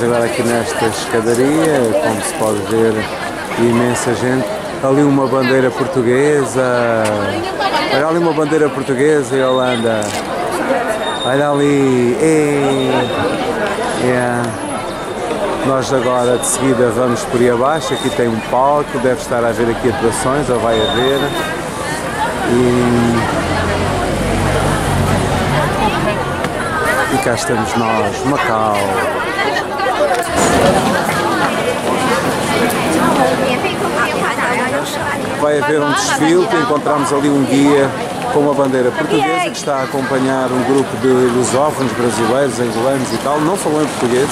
Estamos agora aqui nesta escadaria, como se pode ver, imensa gente. Ali uma bandeira portuguesa. Olha ali uma bandeira portuguesa e Holanda. Olha ali. Ei. Yeah. Nós agora de seguida vamos por aí abaixo, aqui tem um palco, deve estar a haver aqui atuações, ou vai haver. E, e cá estamos nós, Macau. Vai haver um desfile que encontramos ali um guia com uma bandeira portuguesa que está a acompanhar um grupo de lusófonos brasileiros, angolanos e tal, não falam em português.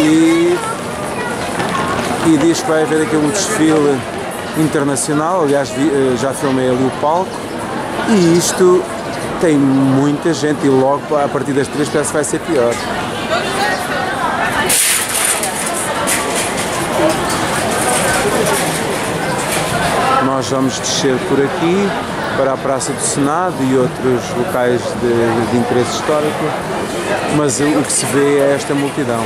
E, e diz que vai haver aqui um desfile internacional, aliás eh, já filmei ali o palco e isto tem muita gente e logo a partir das três parece que vai ser pior. Nós vamos descer por aqui para a Praça do Senado e outros locais de, de interesse histórico, mas o, o que se vê é esta multidão.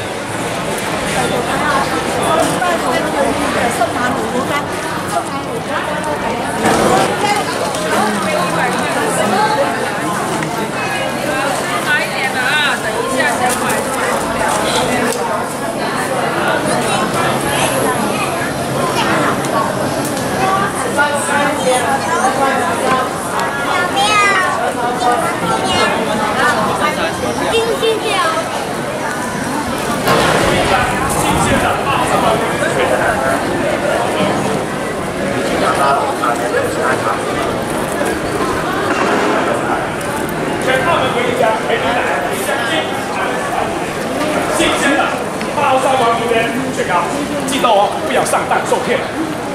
上当受骗，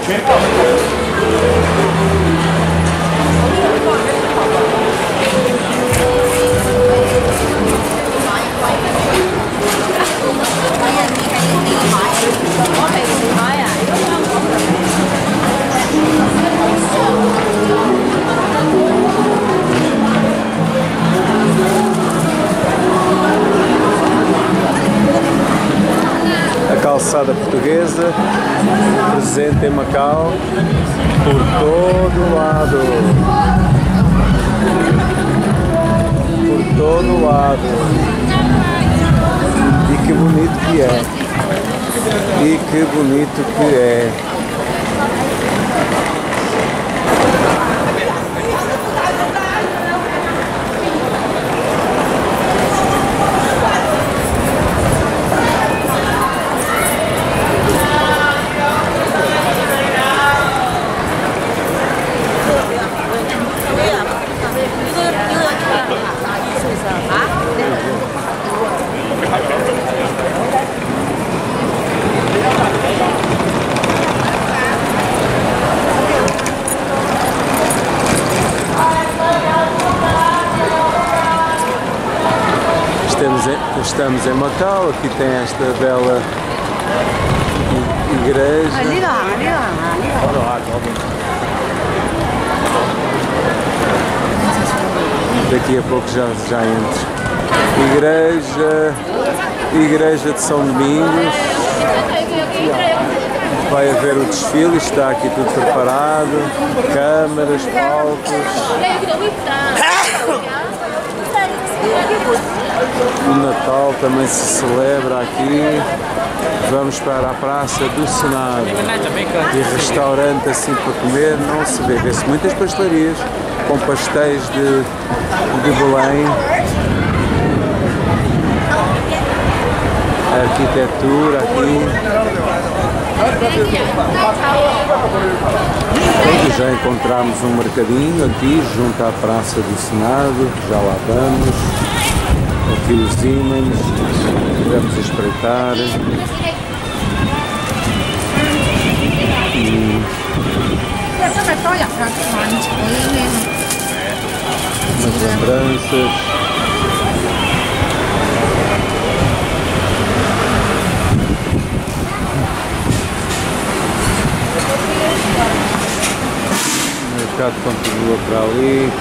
全靠。Todo lado. E que bonito que é. E que bonito que é. Estamos em, estamos em Macau, aqui tem esta bela igreja. Ali lá, ali lá, ali lá. Daqui a pouco já, já entro. Igreja, igreja de São Domingos. Vai haver o desfile, está aqui tudo preparado, câmaras, palcos. Natal também se celebra aqui. Vamos para a Praça do Senado. E restaurante assim para comer não se vê. Vê-se muitas pastelarias com pastéis de, de Belém. A arquitetura aqui. Já encontramos um mercadinho aqui junto à Praça do Senado. Já lá vamos aqui os ímãs, vamos espreitar. Umas lembranças. O mercado continua para ali,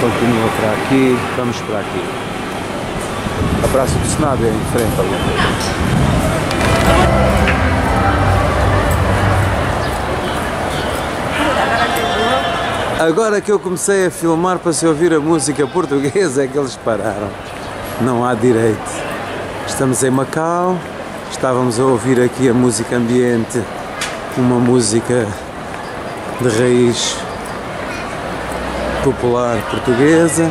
continua para aqui, vamos para aqui. A Praça do Senado é em frente ali. Agora que eu comecei a filmar para se ouvir a música portuguesa é que eles pararam. Não há direito. Estamos em Macau, estávamos a ouvir aqui a música ambiente, uma música de raiz popular portuguesa,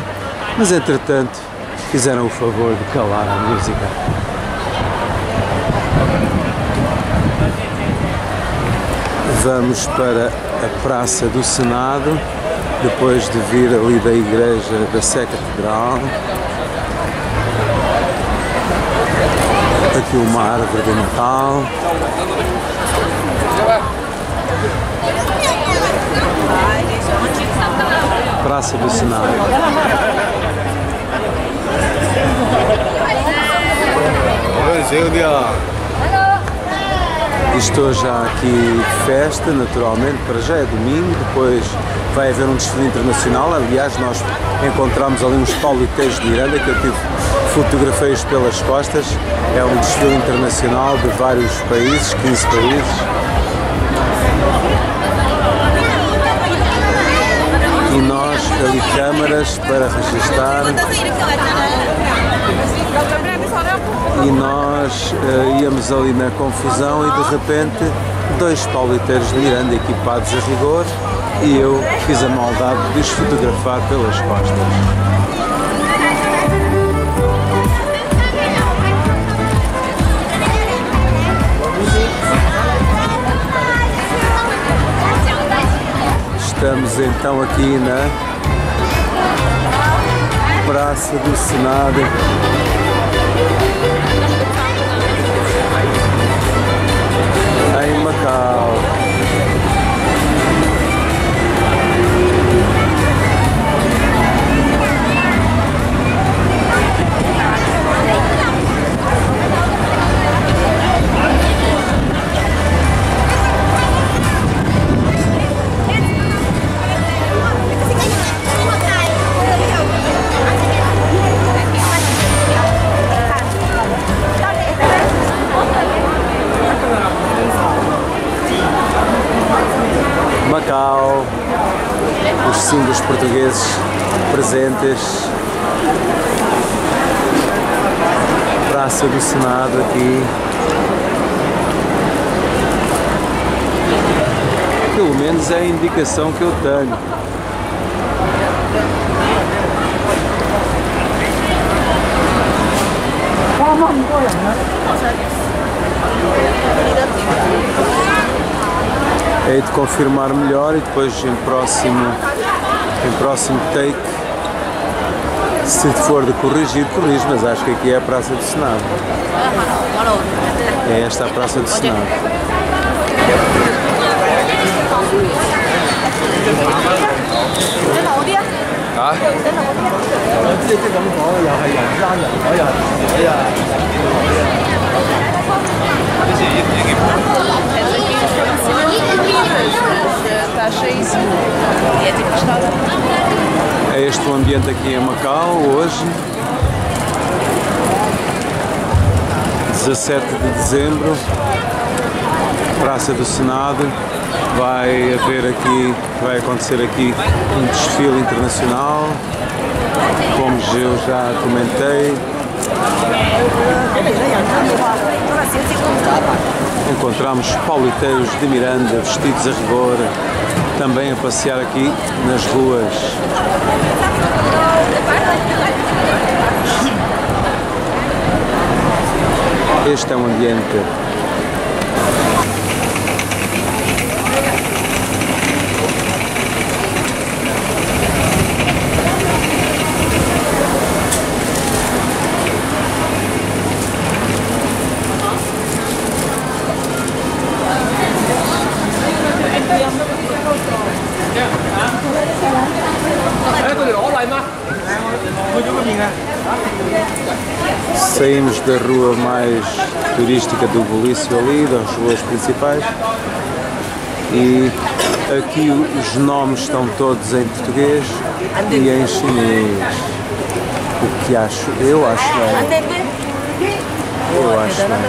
mas entretanto fizeram o favor de calar a música. Vamos para a Praça do Senado, depois de vir ali da Igreja da Sé Catedral. Aqui uma árvore de Natal. Praça do Senado. Estou já aqui festa, naturalmente, para já é domingo, depois vai haver um desfile internacional. Aliás, nós encontramos ali uns paulitéis de Miranda que eu tive fotografeios pelas costas. É um desfile internacional de vários países, 15 países. E nós ali câmaras para registrar e nós eh, íamos ali na confusão e de repente dois pauliteiros de Miranda equipados a rigor e eu fiz a maldade de os fotografar pelas costas. Estamos então aqui na Praça do Senado. Presentes, Praça do Senado aqui. Pelo menos é a indicação que eu tenho. Hei de confirmar melhor e depois em próximo, em próximo take, se for de corrigir, corrijo, mas acho que aqui é a Praça do Senado. É esta a Praça do Senado. 嚇？acha isso? E é tipo. É este o ambiente aqui em Macau hoje. 17 de dezembro, Praça do Senado, vai haver aqui, vai acontecer aqui um desfile internacional, como eu já comentei. Encontramos pauliteiros de Miranda vestidos a rigor, também a passear aqui nas ruas. Este é um ambiente Saímos da rua mais turística do Bulício ali, das ruas principais. E aqui os nomes estão todos em português e em chinês. O que acho? Eu acho bem. Eu acho bem.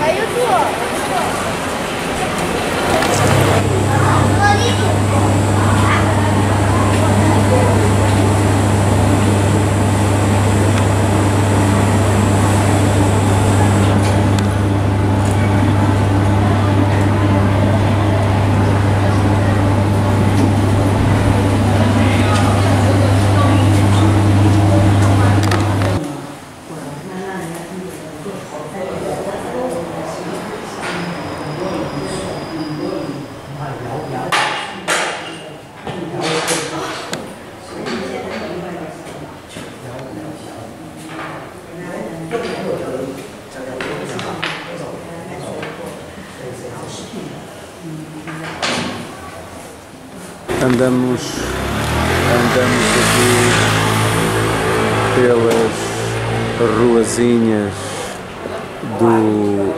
还有做 Andamos, andamos aqui pelas ruazinhas do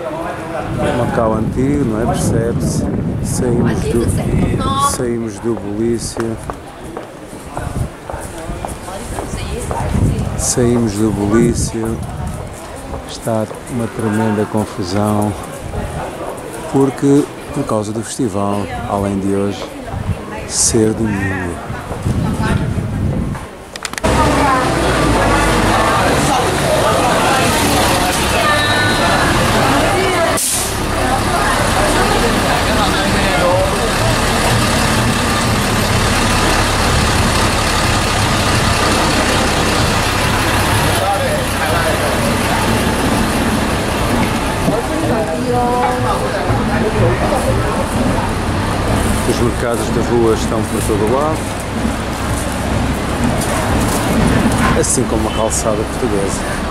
Macau Antigo, não é? Percebe-se? Saímos do, saímos do Bolício. Saímos do Bolício. Está uma tremenda confusão porque por causa do festival, além de hoje ser domingo. Os mercados de rua estão por todo o lado, assim como a calçada portuguesa.